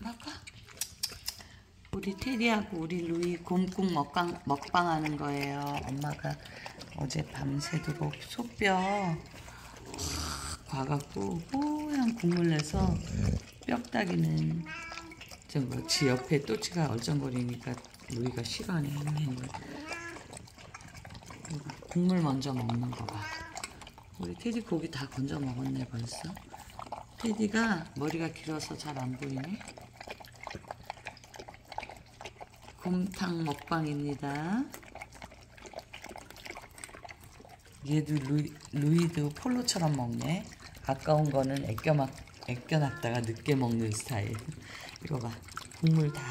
먹어. 우리 테디하고 우리 루이 곰국 먹방 먹방 하는 거예요. 엄마가 어제 밤새도록 소뼈 확 과갖고 뽀얀 국물 내서 뼈다귀는 저 뭐지 옆에 또치가 얼쩡거리니까 루이가 싫어하네. 국물 먼저 먹는 거 봐. 우리 테디 고기 다 건져 먹었네 벌써. 테디가 머리가 길어서 잘 안 보이네. 곰탕 먹방입니다. 얘도 루이, 루이도 폴로처럼 먹네. 가까운 거는 애껴 막 애껴놨다가 늦게 먹는 스타일. 이거 봐. 국물 다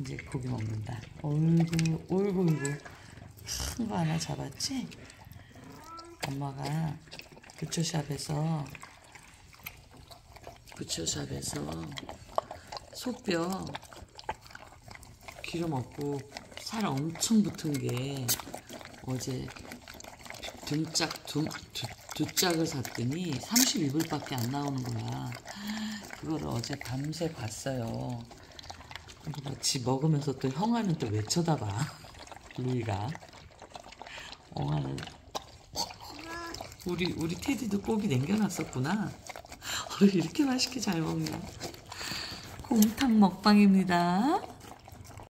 이제 고기 먹는다. 어이구, 어이구, 어이구. 큰 거 하나 잡았지? 엄마가 부처샵에서 부처샵에서 소뼈 기름 없고 살 엄청 붙은 게 어제 등짝 두, 두, 두 짝을 샀더니 32불밖에 안 나오는 거야. 그거를 어제 밤새 봤어요. 지 먹으면서 또 형아는 또 왜 쳐다봐? 루이가. 엉아는 우리 우리 테디도 고기 남겨놨었구나. 어, 이렇게 맛있게 잘 먹냐? 곰탕 먹방입니다.